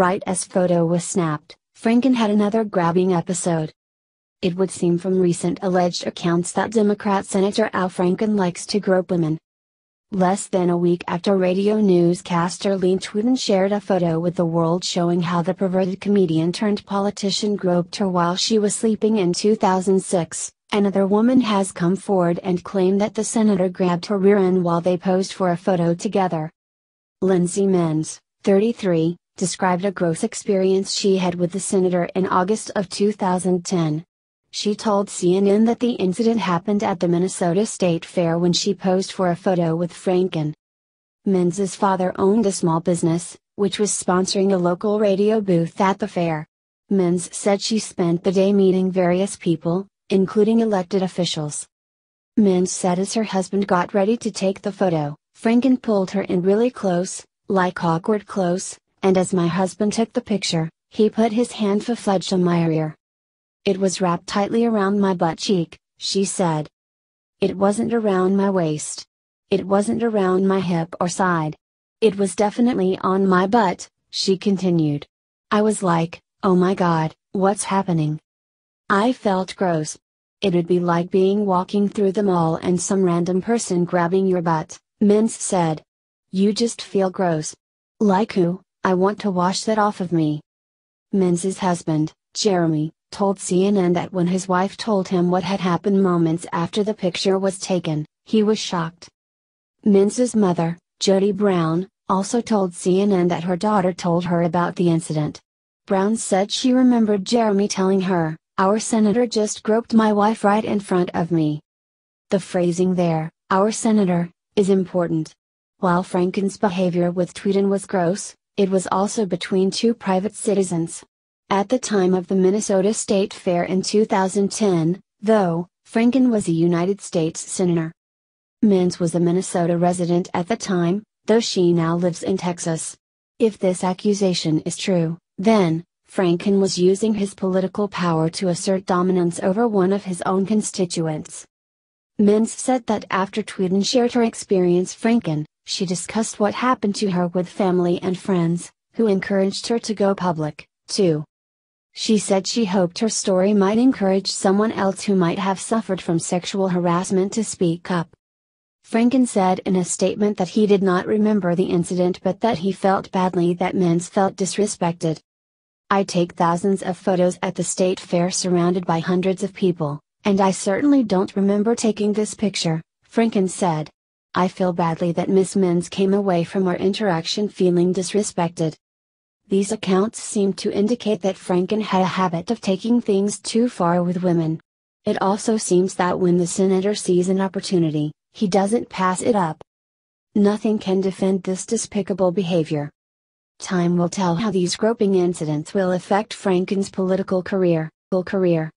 Right as photo was snapped, Franken had another grabbing episode. It would seem from recent alleged accounts that Democrat Senator Al Franken likes to grope women. Less than a week after radio newscaster Leeann Tweeden shared a photo with the world showing how the perverted comedian turned politician groped her while she was sleeping in 2006, another woman has come forward and claimed that the senator grabbed her rear end while they posed for a photo together. Lindsay Menz, 33, described a gross experience she had with the senator in August of 2010. She told CNN that the incident happened at the Minnesota State Fair when she posed for a photo with Franken. Menz's father owned a small business, which was sponsoring a local radio booth at the fair. Menz said she spent the day meeting various people, including elected officials. Menz said as her husband got ready to take the photo, Franken pulled her in really close, like awkward close, and as my husband took the picture, he put his hand full-fledged on my ear. It was wrapped tightly around my butt cheek, she said. It wasn't around my waist. It wasn't around my hip or side. It was definitely on my butt, she continued. I was like, oh my god, what's happening? I felt gross. It'd be like being walking through the mall and some random person grabbing your butt, Menz said. You just feel gross. Like who? I want to wash that off of me. Menz's husband, Jeremy, told CNN that when his wife told him what had happened moments after the picture was taken, he was shocked. Menz's mother, Jody Brown, also told CNN that her daughter told her about the incident. Brown said she remembered Jeremy telling her, Our senator just groped my wife right in front of me. The phrasing there, our senator, is important. While Franken's behavior with Tweeden was gross, it was also between two private citizens. At the time of the Minnesota State Fair in 2010, though, Franken was a United States Senator. Menz was a Minnesota resident at the time, though she now lives in Texas. If this accusation is true, then, Franken was using his political power to assert dominance over one of his own constituents. Menz said that after Tweeden shared her experience Franken, she discussed what happened to her with family and friends, who encouraged her to go public, too. She said she hoped her story might encourage someone else who might have suffered from sexual harassment to speak up. Franken said in a statement that he did not remember the incident but that he felt badly that Menz felt disrespected. I take thousands of photos at the state fair surrounded by hundreds of people, and I certainly don't remember taking this picture, Franken said. I feel badly that Miss Menz came away from our interaction feeling disrespected. These accounts seem to indicate that Franken had a habit of taking things too far with women. It also seems that when the senator sees an opportunity, he doesn't pass it up. Nothing can defend this despicable behavior. Time will tell how these groping incidents will affect Franken's political career. career.